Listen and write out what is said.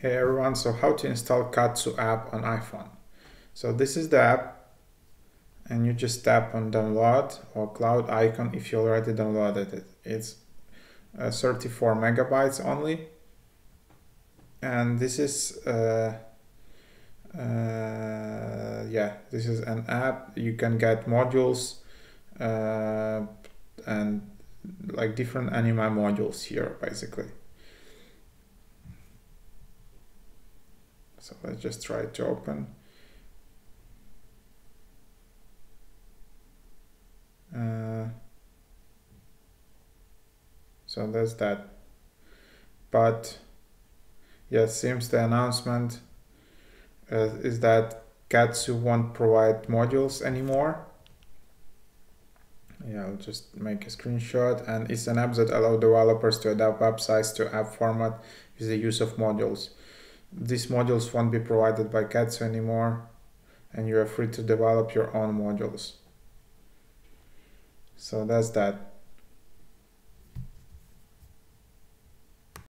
Hey everyone, so how to install Katsu app on iPhone. So this is the app and you just tap on download or cloud icon if you already downloaded it. It's uh, 34 megabytes only and this is uh, uh, yeah this is an app you can get modules uh, and like different anime modules here basically So let's just try to open. Uh, so that's that. But yeah, seems the announcement uh, is that Katsu won't provide modules anymore. Yeah, I'll just make a screenshot and it's an app that allow developers to adapt websites to app format with the use of modules. These modules won't be provided by Katsu anymore and you are free to develop your own modules. So that's that.